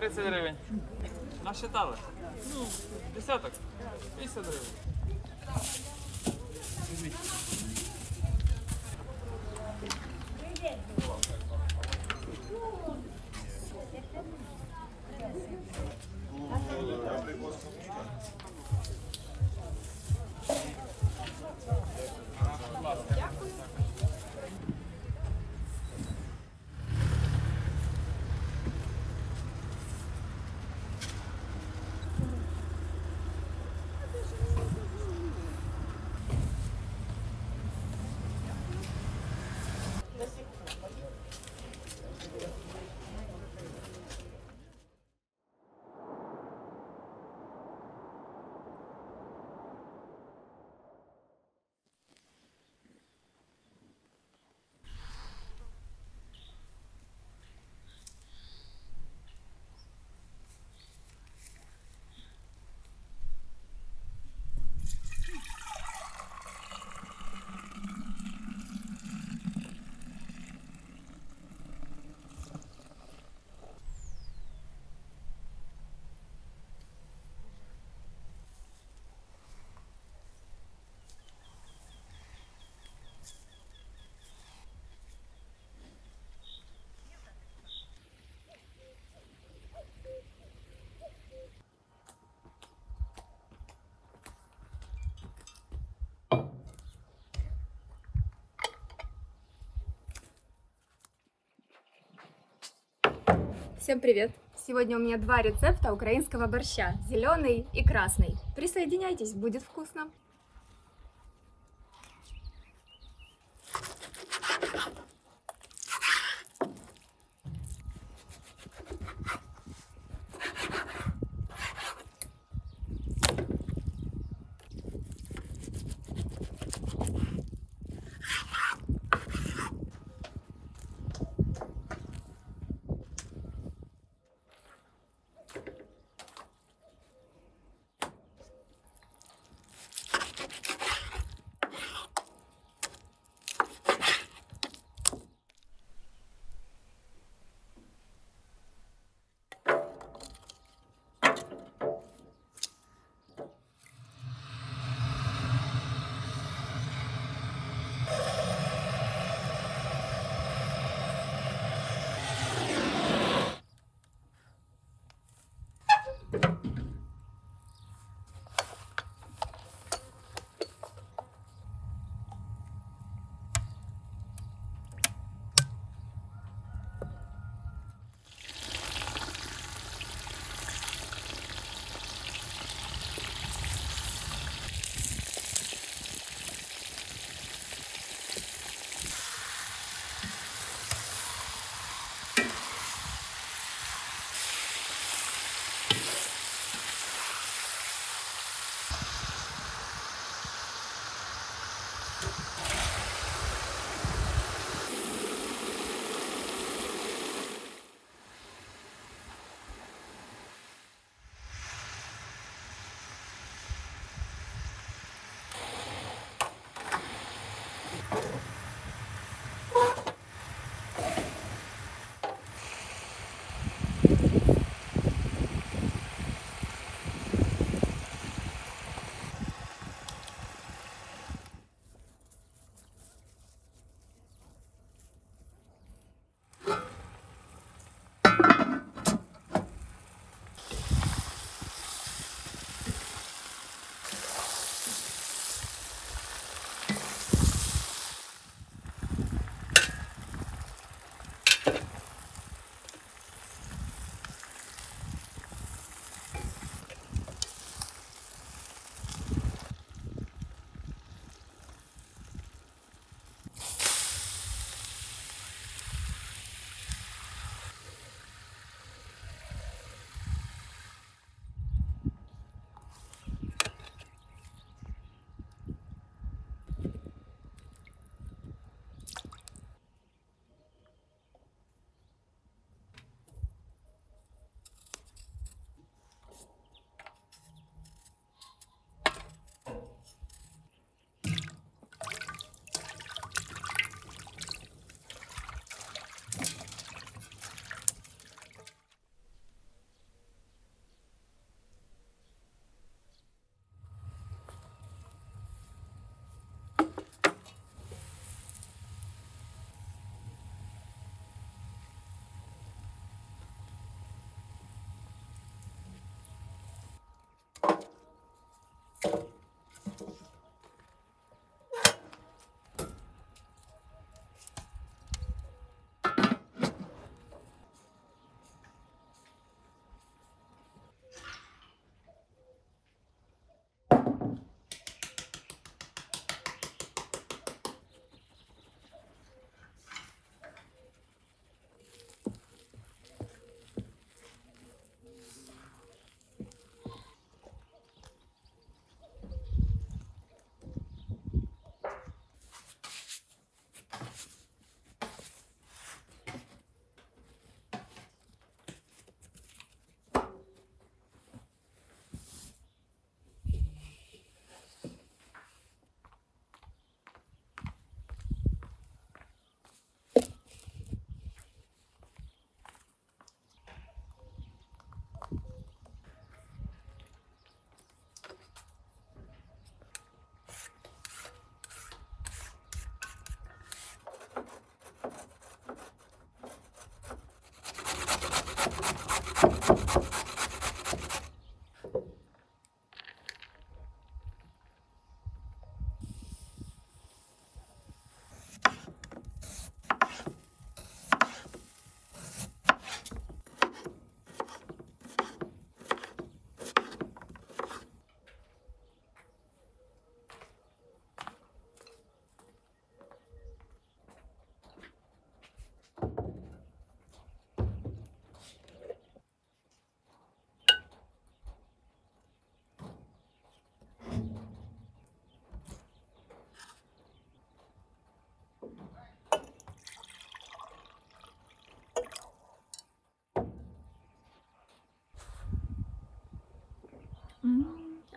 30 гривень. Насчитали? Ну, десяток. 50 гривень. Всем привет! Сегодня у меня два рецепта украинского борща, зеленый и красный. Присоединяйтесь, будет вкусно.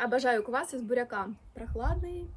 Обожаю квас из буряка. Прохладный.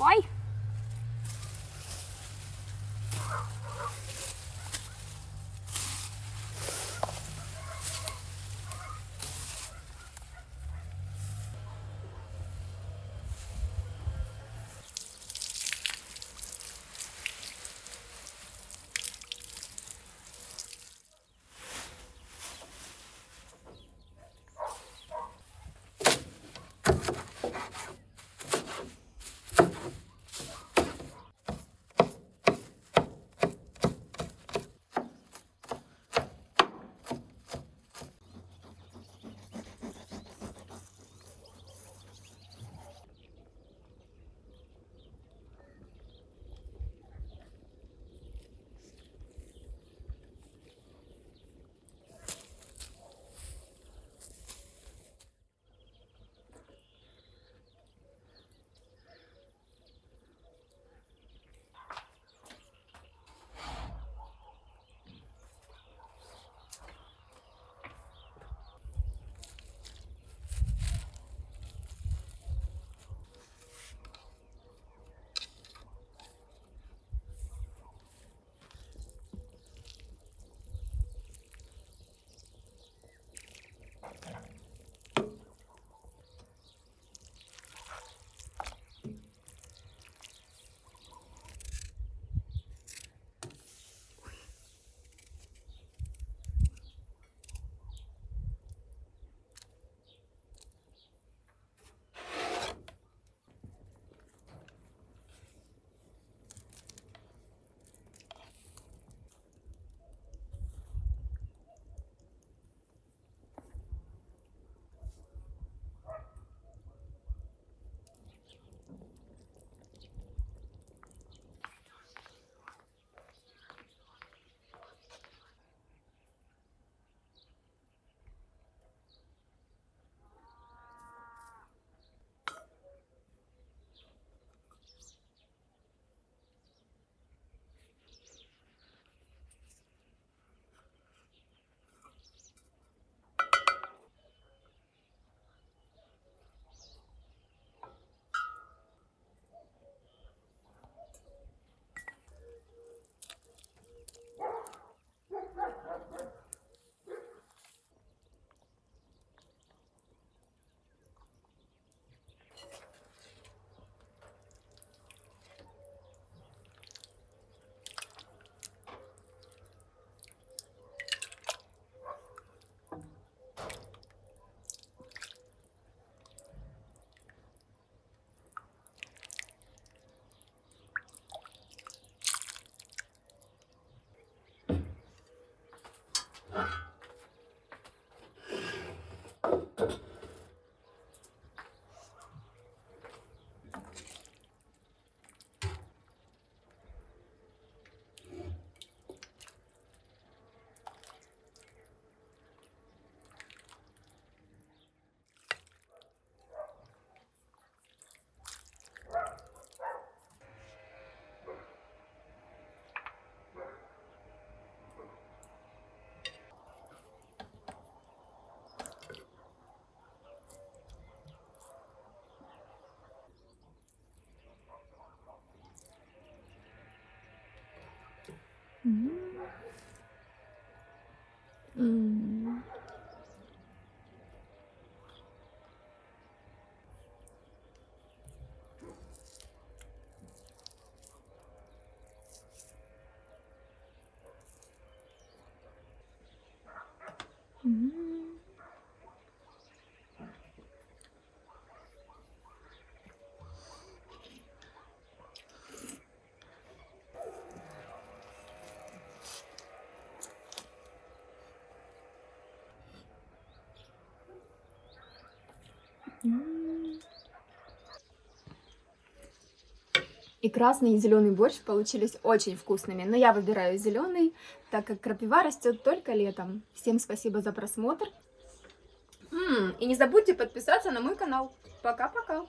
Why? one. И красный, и зеленый борщ получились очень вкусными, но я выбираю зеленый, так как крапива растет только летом. Всем спасибо за просмотр. И не забудьте подписаться на мой канал. Пока-пока.